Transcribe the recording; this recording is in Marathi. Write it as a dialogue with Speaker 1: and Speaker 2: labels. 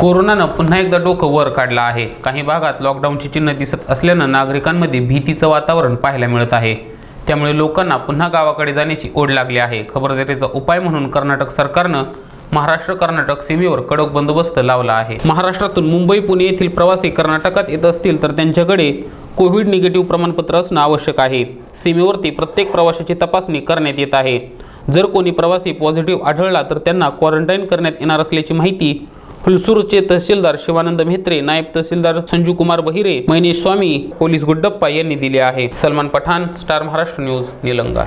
Speaker 1: कोरोनानं पुन्हा एकदा डोकं वर काढलं आहे. काही भागात लॉकडाऊनची चिन्ह दिसत असल्यानं नागरिकांमध्ये भीतीचं वातावरण पाहायला मिळत आहे. त्यामुळे लोकांना पुन्हा गावाकडे जाण्याची ओढ लागली आहे. खबरदारीचा उपाय म्हणून कर्नाटक सरकारनं महाराष्ट्र कर्नाटक सीमेवर कडक बंदोबस्त लावला आहे. महाराष्ट्रातून मुंबई पुणे येथील प्रवासी कर्नाटकात येत असतील तर त्यांच्याकडे कोविड निगेटिव्ह प्रमाणपत्र असणं आवश्यक आहे. सीमेवरती प्रत्येक प्रवाशाची तपासणी करण्यात येत आहे. जर कोणी प्रवासी पॉझिटिव्ह आढळला तर त्यांना क्वारंटाईन करण्यात येणार असल्याची माहिती हुलसूरचे तहसीलदार शिवानंद म्हेत्रे नायब तहसीलदार संजू कुमार बहिरे महेश स्वामी पोलीस गुड्डप्पा यांनी दिले आहे. Salman Pathan star Maharashtra news Nilanga.